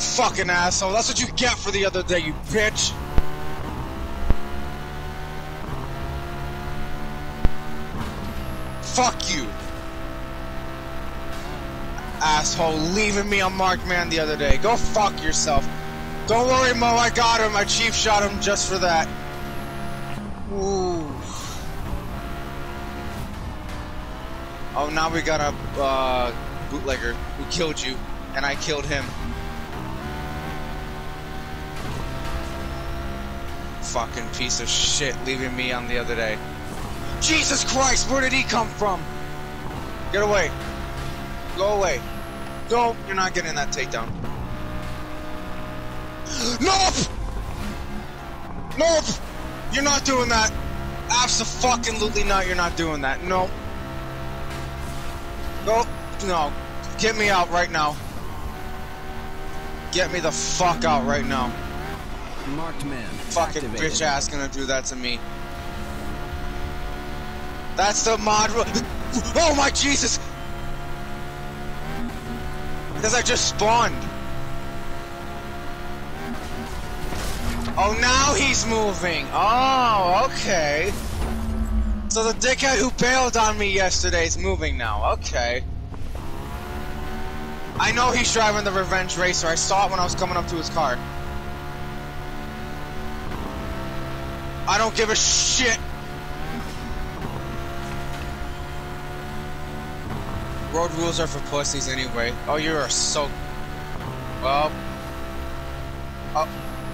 Fucking asshole. That's what you get for the other day, you bitch. Fuck you. Asshole, leaving me on Marked Man the other day. Go fuck yourself. Don't worry, Mo, I got him. My chief shot him just for that. Ooh. Oh, now we got a uh, bootlegger who killed you, and I killed him. Fucking piece of shit leaving me on the other day. Jesus Christ, where did he come from? Get away. Go away. No, you're not getting that takedown. Nope! Nope! You're not doing that. Absolutely not, you're not doing that. Nope. No, no. Get me out right now. Get me the fuck out right now. Marked man. Fucking activated. bitch ass gonna do that to me. That's the mod. Oh my Jesus! Because I just spawned. Oh, now he's moving. Oh, okay. So the dickhead who bailed on me yesterday is moving now. Okay. I know he's driving the Revenge Racer. I saw it when I was coming up to his car. I don't give a shit. Road rules are for pussies anyway. Oh, you are so... Well... Oh,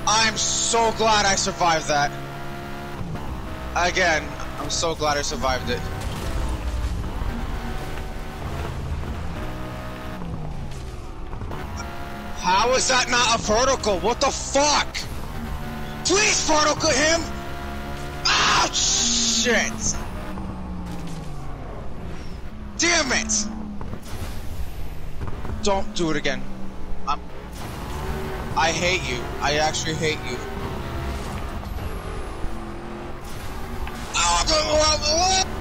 I'm so glad I survived that. Again, I'm so glad I survived it. How is that not a vertical? What the fuck? Please vertical him! Ah, shit! Damn it! Don't do it again. I'm... I hate you. I actually hate you. Oh.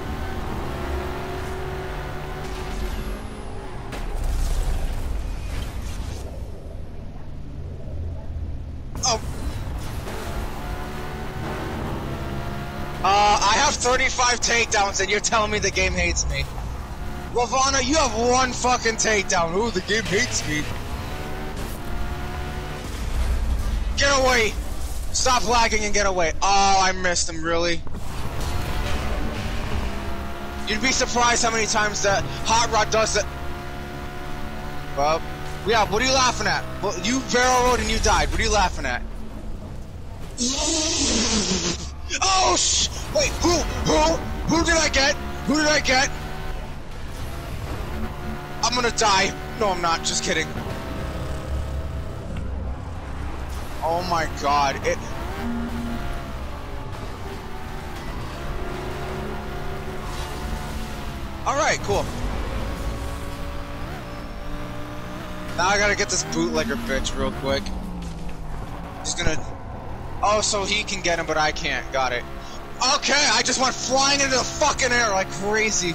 35 takedowns and you're telling me the game hates me. Ravana, you have one fucking takedown. Ooh, the game hates me. Get away! Stop lagging and get away. Oh, I missed him, really? You'd be surprised how many times that Hot Rod does that. Well, yeah, what are you laughing at? Well, you barrel road and you died. What are you laughing at? Oh, sh! Wait, who? Who? Who did I get? Who did I get? I'm gonna die. No, I'm not. Just kidding. Oh my god. It. Alright, cool. Now I gotta get this bootlegger bitch real quick. He's gonna. Oh, so he can get him, but I can't. Got it. Okay, I just went flying into the fucking air like crazy.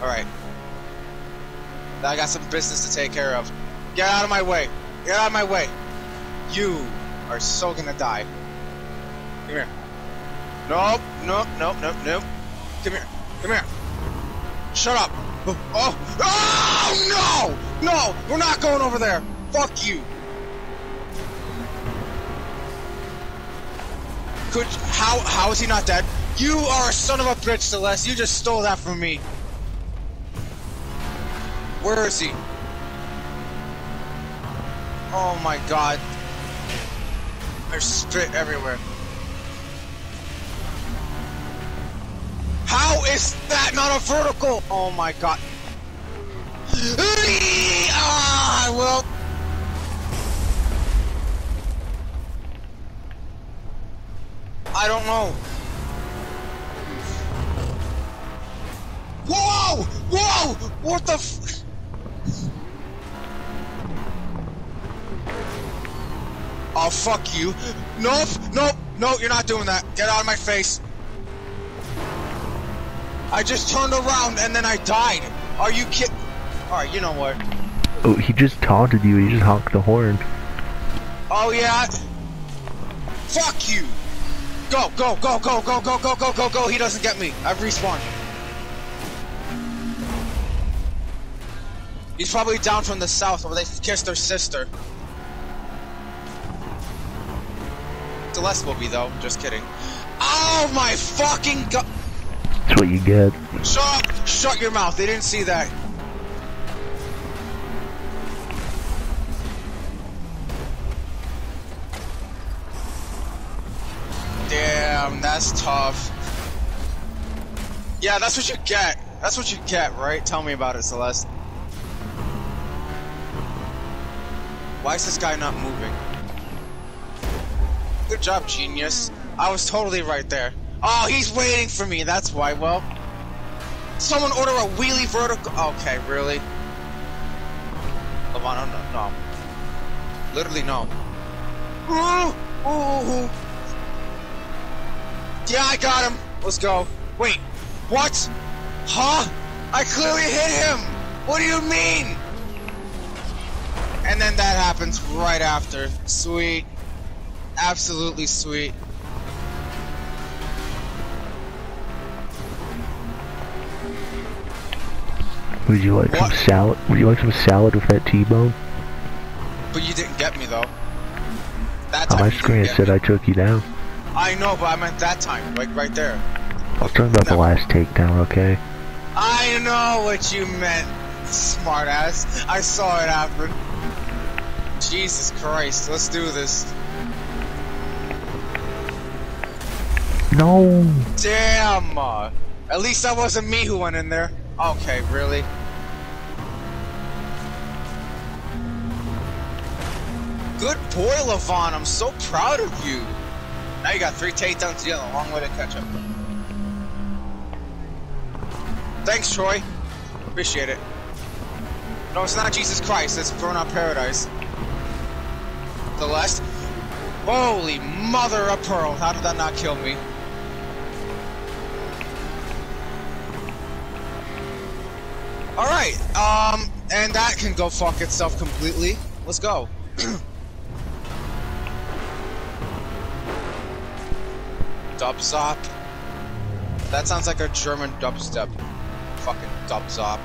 Alright. I got some business to take care of. Get out of my way. Get out of my way. You are so gonna die. Come here. Nope, nope, nope, nope, nope. Come here. Come here. Shut up. Oh, oh, oh no! No! We're not going over there. Fuck you. Could how how is he not dead? You are a son of a bitch, Celeste. You just stole that from me. Where is he? Oh my god. There's spit everywhere. How is that not a vertical? Oh my god. Ah, well. I don't know. Whoa! Whoa! What the f- Oh, fuck you. Nope, nope, no, you're not doing that. Get out of my face. I just turned around and then I died. Are you kidding? Alright, you know what? Oh, he just taunted you. He just honked the horn. Oh yeah? Fuck you! Go, go, go, go, go, go, go, go, go, go! He doesn't get me. I've respawned. He's probably down from the south where they kissed their sister. Celeste will be though, just kidding. Oh my fucking god! That's what you get. Shut, shut your mouth. They didn't see that. Damn, that's tough. Yeah, that's what you get. That's what you get, right? Tell me about it, Celeste. Why is this guy not moving? Good job, genius. I was totally right there. Oh, he's waiting for me. That's why. Well, someone order a wheelie vertical. Okay, really? Lavano, no, no. Literally, no. Ooh, ooh, ooh. Yeah, I got him. Let's go. Wait, what? Huh? I clearly hit him. What do you mean? And then that happens right after. Sweet. Absolutely sweet. Would you like some salad? Would you like some salad with that T-bone? But you didn't get me though. That On my screen it said me. I took you down. I know, but I meant that time, like right there. I was talking about the last takedown, okay? I know what you meant, smartass. I saw it happen. Jesus Christ, let's do this. No! Damn! uh, At least that wasn't me who went in there. Okay, really? Good boy, Levon. I'm so proud of you. Now you got three takedowns. You got a long way to catch up. Thanks, Troy. Appreciate it. No, it's not Jesus Christ. It's Burnout Paradise. The last. Holy mother of pearl! How did that not kill me? Alright, um, and that can go fuck itself completely. Let's go. Dubzop. That sounds like a German dubstep. Fucking dubzop.